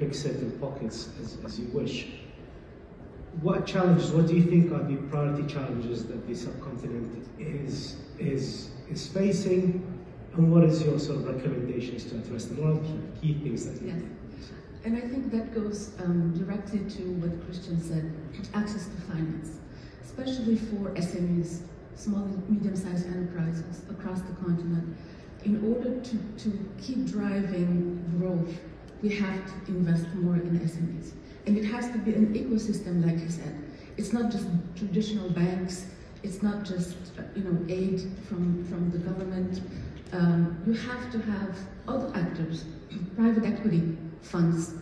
pick certain pockets as, as you wish. What challenges, what do you think are the priority challenges that the subcontinent is, is, is facing? And what is your sort of recommendations to address them? What are the key things that you Yes. And I think that goes um, directly to what Christian said access to finance, especially for SMEs, small and medium sized enterprises across the continent. In order to, to keep driving growth, we have to invest more in SMEs. And it has to be an ecosystem, like you said. It's not just traditional banks, it's not just you know aid from, from the government. Um, you have to have other actors, private equity funds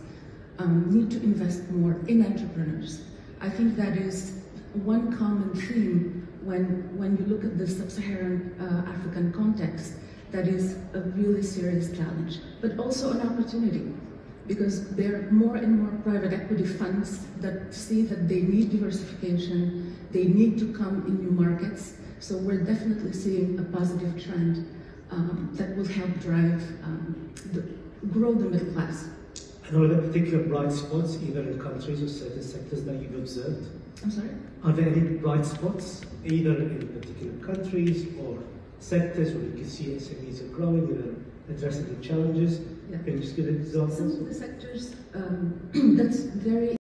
um, need to invest more in entrepreneurs. I think that is one common theme when, when you look at the sub-Saharan uh, African context that is a really serious challenge, but also an opportunity because there are more and more private equity funds that see that they need diversification, they need to come in new markets. So we're definitely seeing a positive trend um, that will help drive, um, the, grow the middle class. And are there particular bright spots, either in countries or certain sectors that you've observed? I'm sorry? Are there any bright spots, either in particular countries or sectors where you can see SMEs are growing and are addressing the challenges? Yeah. Can you just give examples? Some of the sectors um, that's very